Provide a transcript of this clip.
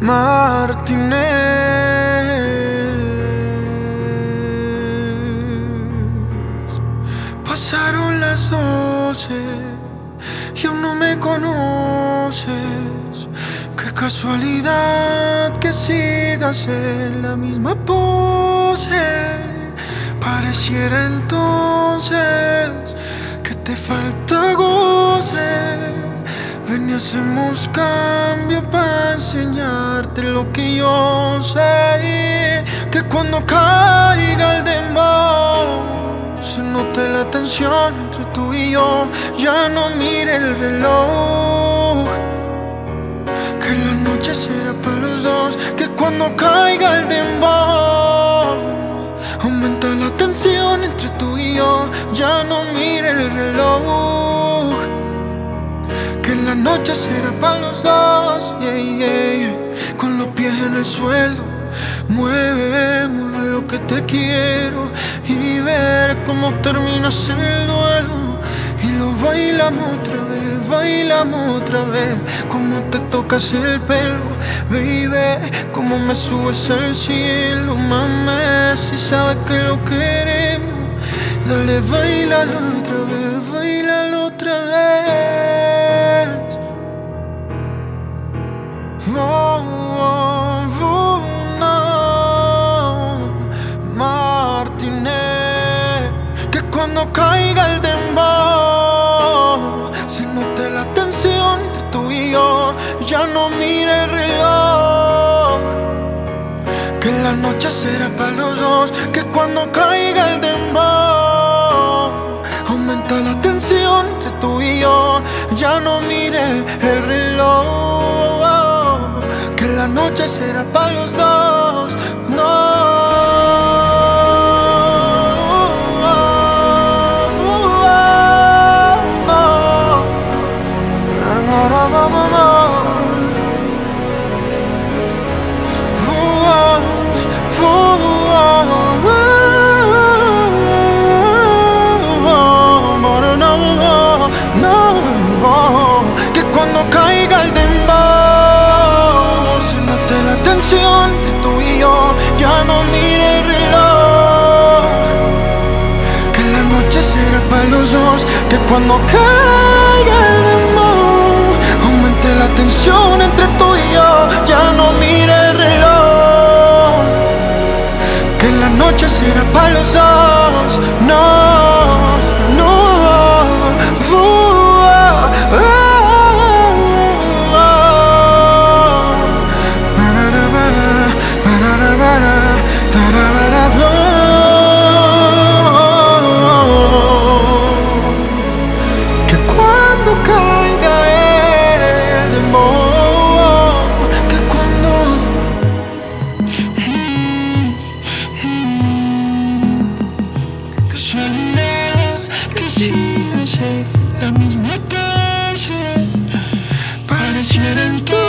Martínez. Pasaron las doce y aún no me conoces. Qué casualidad que sigas en la misma pose. Pareciera entonces que te falta. Hacemos cambio para enseñarte lo que yo sé. Que cuando caiga el dembow se note la tensión entre tú y yo. Ya no mire el reloj. Que la noche será para los dos. Que cuando caiga el dembow aumenta la tensión entre tú y yo. Ya no mire el reloj la noche será para los dos, yeah, yeah. con los pies en el suelo. Mueve, mueve lo que te quiero y ver cómo terminas el duelo. Y lo bailamos otra vez, bailamos otra vez. Como te tocas el pelo, baby. Como me subes al cielo, mames. Si sabes que lo queremos, dale, bailalo otra vez, bailalo cuando caiga el dembow. Se note la tensión entre tú y yo, ya no mire el reloj, que la noche será para los dos, que cuando caiga el dembow aumenta la tensión entre tú y yo, ya no mire el reloj. Que la noche será para los dos. No. Será para los dos, que cuando caiga el dembow aumente la tensión entre tú y yo, ya no mire el reloj. Que la noche será para los dos. casualidad quisiera ser la misma. Pareciera entonces.